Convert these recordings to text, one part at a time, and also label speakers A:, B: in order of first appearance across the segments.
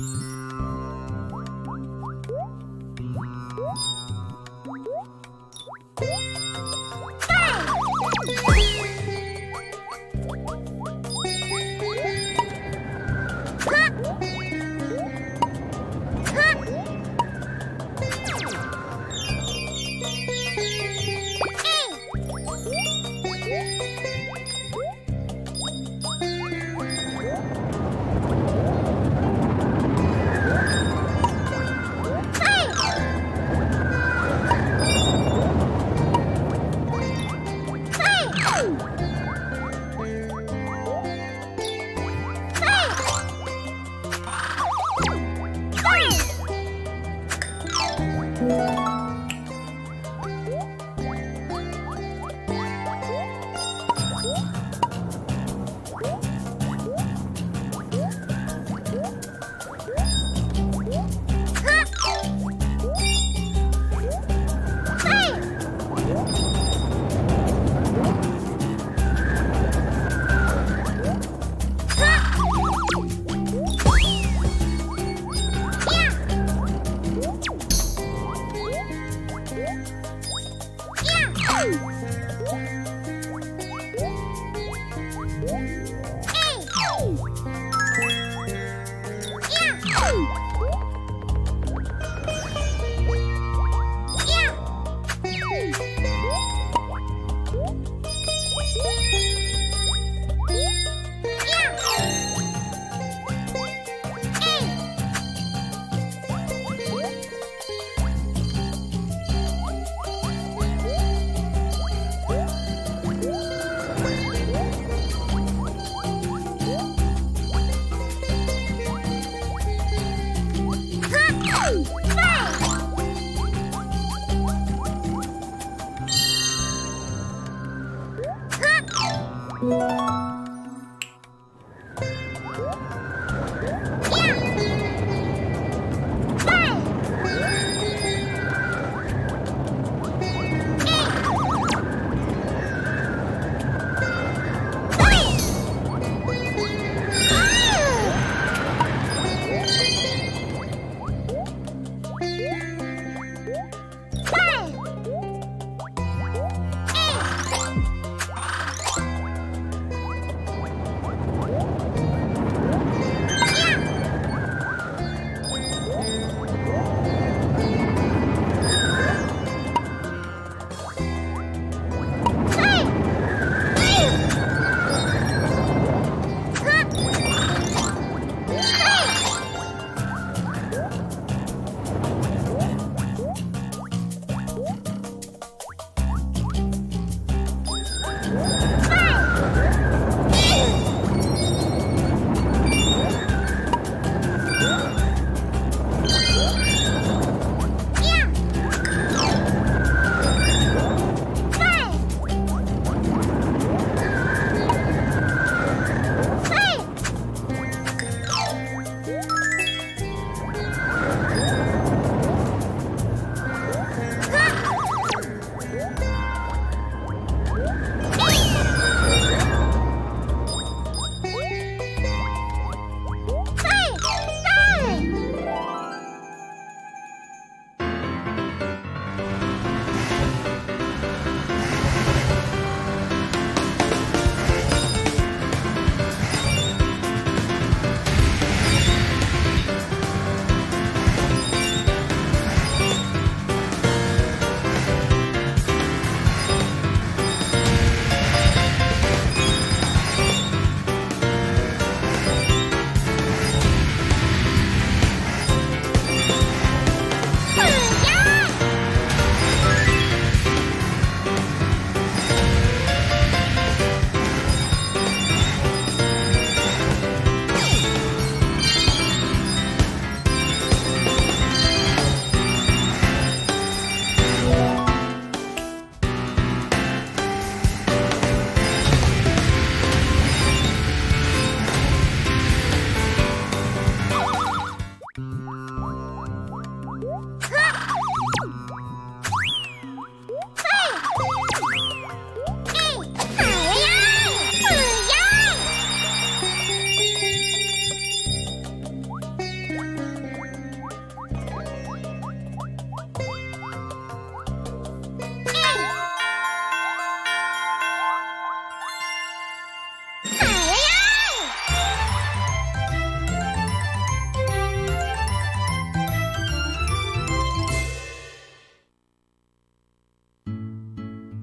A: Música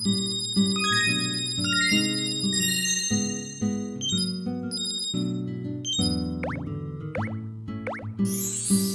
A: Thank you